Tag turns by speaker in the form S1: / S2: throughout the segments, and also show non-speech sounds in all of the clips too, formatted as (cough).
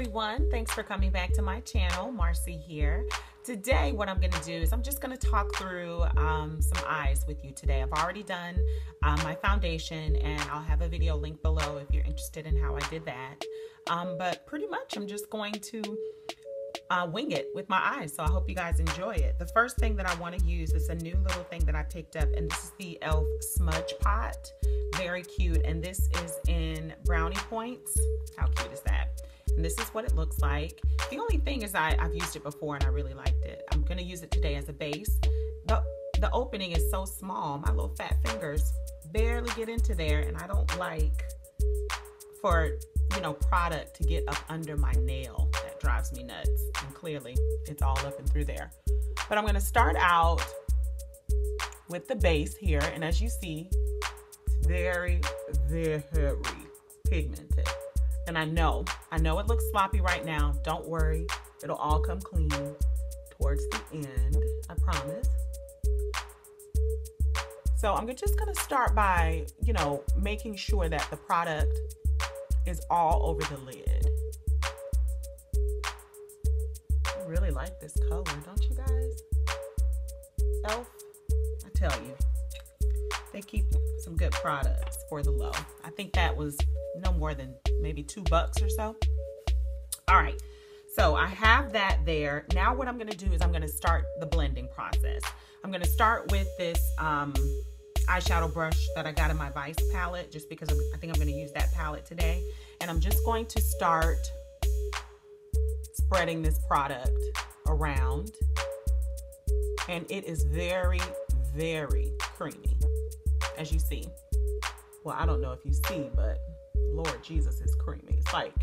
S1: everyone. Thanks for coming back to my channel. Marcy here. Today, what I'm going to do is I'm just going to talk through um, some eyes with you today. I've already done uh, my foundation and I'll have a video link below if you're interested in how I did that. Um, but pretty much I'm just going to uh, wing it with my eyes. So I hope you guys enjoy it. The first thing that I want to use is a new little thing that I picked up and this is the e.l.f. Smudge Pot. Very cute. And this is in Brownie Points. How cute is that? And this is what it looks like. The only thing is I, I've used it before and I really liked it. I'm going to use it today as a base. The, the opening is so small. My little fat fingers barely get into there and I don't like for, you know, product to get up under my nail. That drives me nuts. And clearly it's all up and through there. But I'm going to start out with the base here. And as you see, it's very, very pigmented. And I know, I know it looks sloppy right now. Don't worry. It'll all come clean towards the end. I promise. So I'm just to start by, you know, making sure that the product is all over the lid. I really like this color, good products for the low. I think that was no more than maybe two bucks or so. All right, so I have that there. Now what I'm gonna do is I'm gonna start the blending process. I'm gonna start with this um, eyeshadow brush that I got in my Vice palette just because I think I'm gonna use that palette today. And I'm just going to start spreading this product around. And it is very, very creamy, as you see. Well, I don't know if you see, but Lord Jesus is creamy. It's like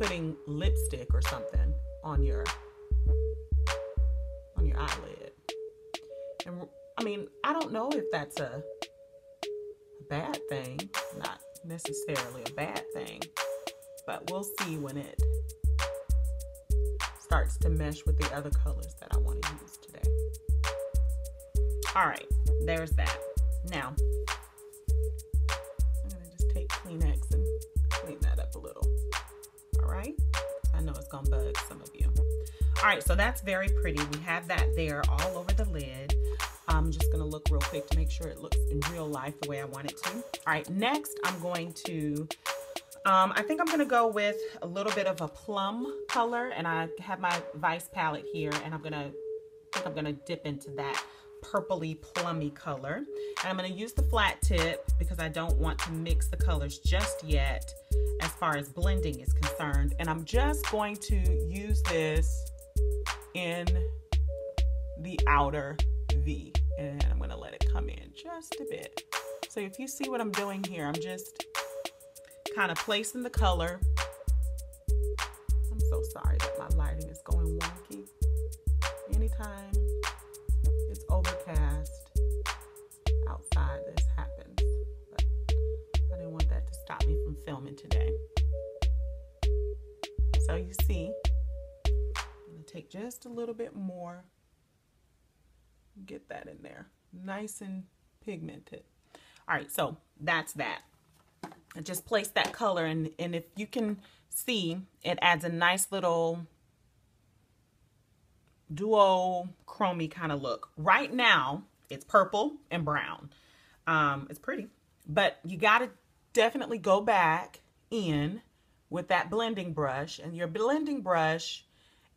S1: putting lipstick or something on your on your eyelid. And I mean, I don't know if that's a, a bad thing, not necessarily a bad thing, but we'll see when it starts to mesh with the other colors that I want to use today. All right, there's that. Now, I'm gonna just take Kleenex and clean that up a little. All right. I know it's gonna bug some of you. All right, so that's very pretty. We have that there all over the lid. I'm just gonna look real quick to make sure it looks in real life the way I want it to. All right, next I'm going to, um, I think I'm gonna go with a little bit of a plum color and I have my Vice palette here and I'm gonna, I think I'm gonna dip into that purpley plummy color. And I'm gonna use the flat tip because I don't want to mix the colors just yet as far as blending is concerned. And I'm just going to use this in the outer V and I'm gonna let it come in just a bit. So if you see what I'm doing here, I'm just kind of placing the color. I'm so sorry that my lighting is going wonky. Anytime overcast outside this happens. But I didn't want that to stop me from filming today. So you see, I'm gonna take just a little bit more, get that in there, nice and pigmented. All right, so that's that. I just place that color and, and if you can see, it adds a nice little duo chromy kind of look. Right now, it's purple and brown. Um, it's pretty, but you got to definitely go back in with that blending brush and your blending brush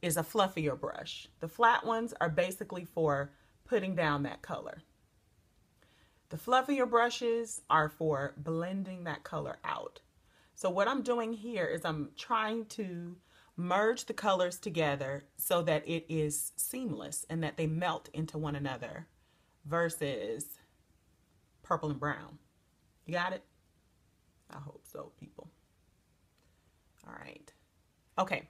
S1: is a fluffier brush. The flat ones are basically for putting down that color. The fluffier brushes are for blending that color out. So what I'm doing here is I'm trying to merge the colors together so that it is seamless and that they melt into one another versus purple and brown. You got it? I hope so, people. All right. Okay.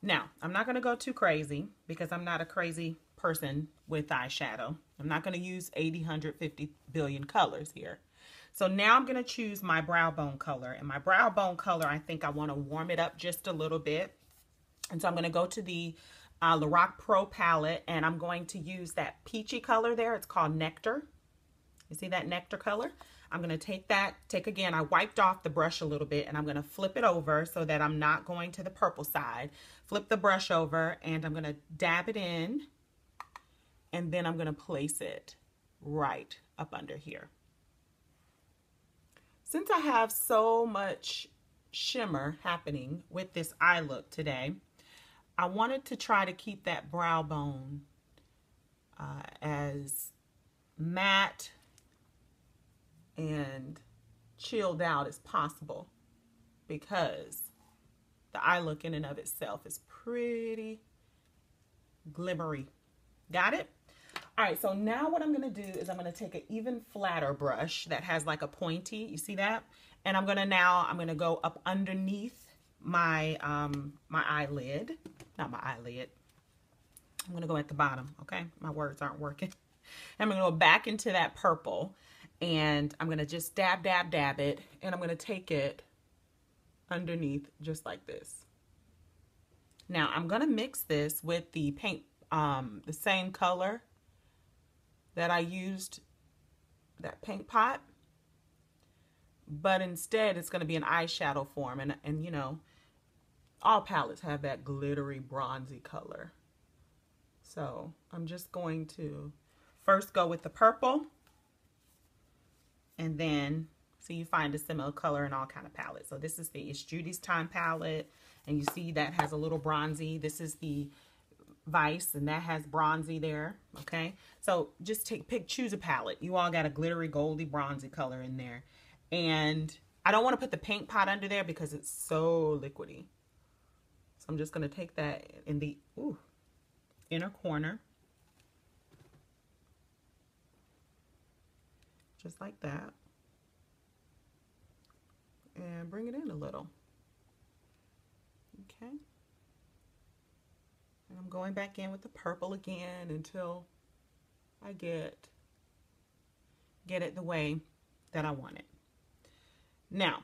S1: Now, I'm not going to go too crazy because I'm not a crazy person with eyeshadow. I'm not going to use 80, 150 billion colors here. So now I'm going to choose my brow bone color. And my brow bone color, I think I want to warm it up just a little bit. And so I'm going to go to the uh, Lorac Pro palette and I'm going to use that peachy color there. It's called Nectar. You see that nectar color? I'm going to take that, take again, I wiped off the brush a little bit and I'm going to flip it over so that I'm not going to the purple side. Flip the brush over and I'm going to dab it in and then I'm going to place it right up under here. Since I have so much shimmer happening with this eye look today, I wanted to try to keep that brow bone uh, as matte and chilled out as possible because the eye look in and of itself is pretty glimmery. Got it? All right, so now what I'm gonna do is I'm gonna take an even flatter brush that has like a pointy, you see that? And I'm gonna now, I'm gonna go up underneath my, um, my eyelid, not my eyelid. I'm gonna go at the bottom, okay? My words aren't working. (laughs) I'm gonna go back into that purple and I'm going to just dab, dab, dab it, and I'm going to take it underneath just like this. Now I'm going to mix this with the paint, um, the same color that I used, that paint pot, but instead it's going to be an eyeshadow form, and, and you know, all palettes have that glittery bronzy color. So I'm just going to first go with the purple and then so you find a similar color in all kind of palettes. So this is the It's Judy's Time palette. And you see that has a little bronzy. This is the Vice, and that has bronzy there. Okay. So just take, pick, choose a palette. You all got a glittery, goldy, bronzy color in there. And I don't want to put the paint pot under there because it's so liquidy. So I'm just going to take that in the ooh, inner corner. just like that. And bring it in a little. Okay. And I'm going back in with the purple again until I get get it the way that I want it. Now,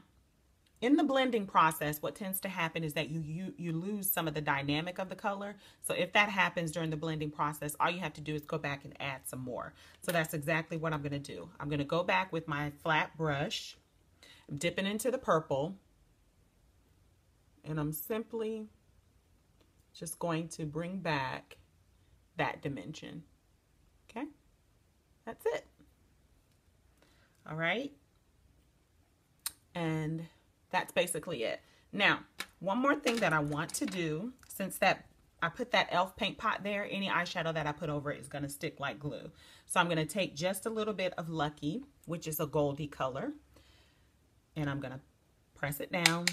S1: in the blending process, what tends to happen is that you, you, you lose some of the dynamic of the color. So if that happens during the blending process, all you have to do is go back and add some more. So that's exactly what I'm going to do. I'm going to go back with my flat brush, I'm dipping into the purple, and I'm simply just going to bring back that dimension. Okay, that's it. All right. And that's basically it. Now, one more thing that I want to do, since that I put that e.l.f. paint pot there, any eyeshadow that I put over it is going to stick like glue. So I'm going to take just a little bit of Lucky, which is a goldy color, and I'm going to press it down.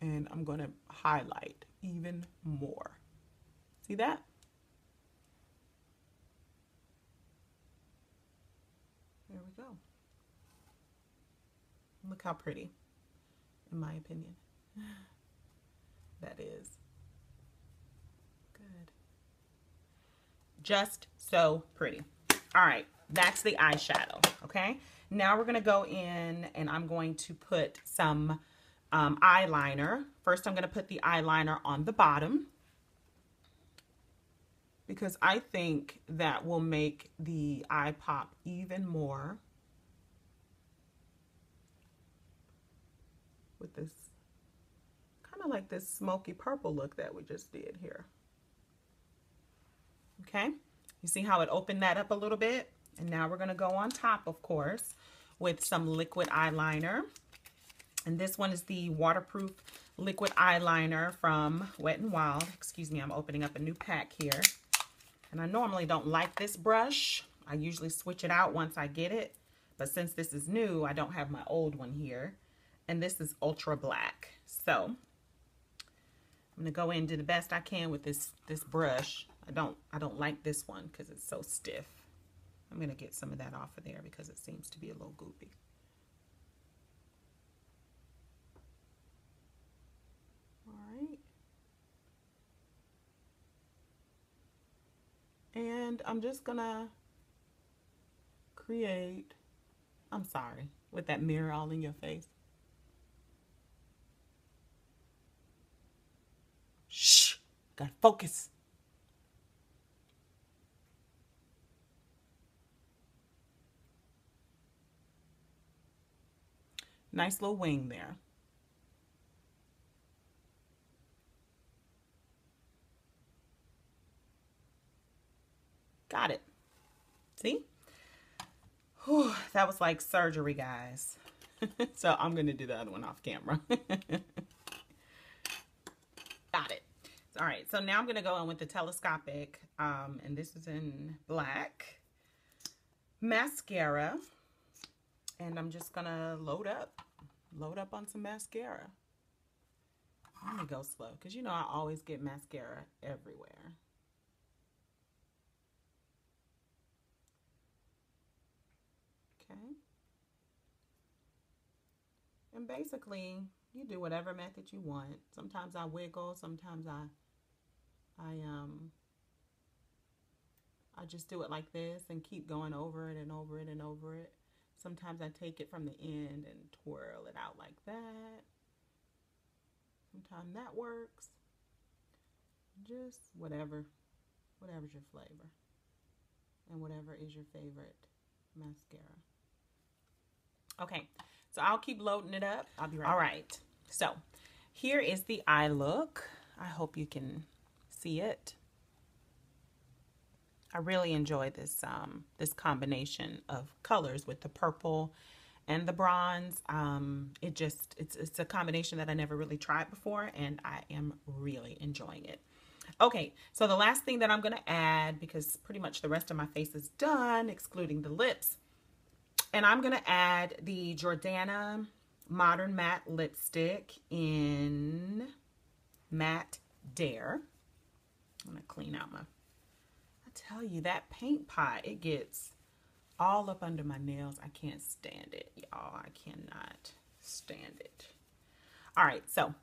S1: And I'm going to highlight even more. See that? There we go. Look how pretty, in my opinion. (sighs) That is. Good. Just so pretty. All right, that's the eyeshadow, okay? Now we're gonna go in and I'm going to put some um, eyeliner. First, I'm gonna put the eyeliner on the bottom because I think that will make the eye pop even more. With this kind of like this smoky purple look that we just did here. Okay, you see how it opened that up a little bit? And now we're gonna go on top, of course, with some liquid eyeliner. And this one is the waterproof liquid eyeliner from Wet n Wild. Excuse me, I'm opening up a new pack here. And I normally don't like this brush. I usually switch it out once I get it. But since this is new, I don't have my old one here and this is ultra black. So I'm gonna go in and do the best I can with this this brush. I don't I don't like this one because it's so stiff. I'm gonna get some of that off of there because it seems to be a little goopy. All right. And I'm just gonna create, I'm sorry, with that mirror all in your face. God, focus. Nice little wing there. Got it. See? Whew, that was like surgery, guys. (laughs) so I'm going to do the other one off camera. (laughs) All right, so now I'm going to go in with the telescopic, um, and this is in black, mascara. And I'm just going to load up, load up on some mascara. Let me go slow, because you know I always get mascara everywhere. Okay. And basically, you do whatever method you want. Sometimes I wiggle, sometimes I I um I just do it like this and keep going over it and over it and over it. Sometimes I take it from the end and twirl it out like that. Sometimes that works. Just whatever, whatever's your flavor. And whatever is your favorite mascara. Okay, so I'll keep loading it up. I'll be right All right, so here is the eye look. I hope you can see it. I really enjoy this um, this combination of colors with the purple and the bronze. Um, it just it's it's a combination that I never really tried before, and I am really enjoying it. Okay, so the last thing that I'm going to add, because pretty much the rest of my face is done, excluding the lips, and I'm going to add the Jordana Modern Matte Lipstick in Matte Dare. I'm going to clean out my... I tell you, that paint pot, it gets all up under my nails. I can't stand it, y'all. I cannot stand it. All right, so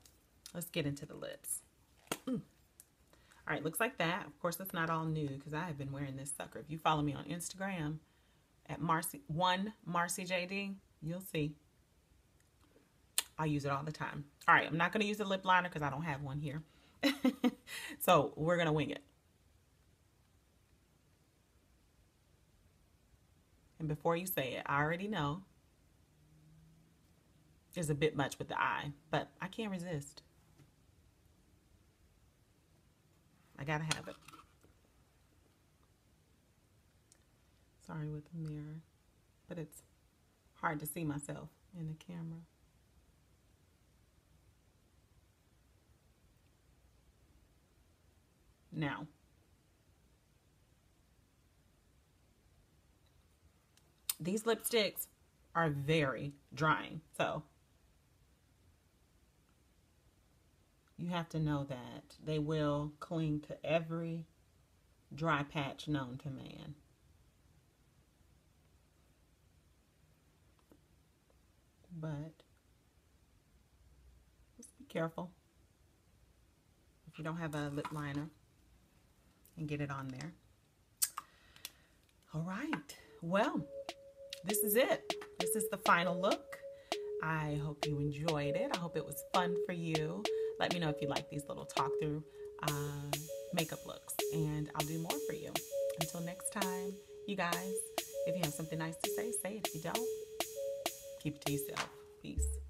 S1: let's get into the lips. Mm. All right, looks like that. Of course, that's not all new because I have been wearing this sucker. If you follow me on Instagram, at Marcy one Marcy JD, you'll see. I use it all the time. All right, I'm not going to use a lip liner because I don't have one here. (laughs) so we're going to wing it. And before you say it, I already know it's a bit much with the eye, but I can't resist. I got to have it. Sorry with the mirror, but it's hard to see myself in the camera. Now, these lipsticks are very drying, so you have to know that they will cling to every dry patch known to man. But just be careful if you don't have a lip liner and get it on there. All right, well, this is it. This is the final look. I hope you enjoyed it. I hope it was fun for you. Let me know if you like these little talk through uh, makeup looks, and I'll do more for you. Until next time, you guys, if you have something nice to say, say it. If you don't, Keep it to yourself. Peace.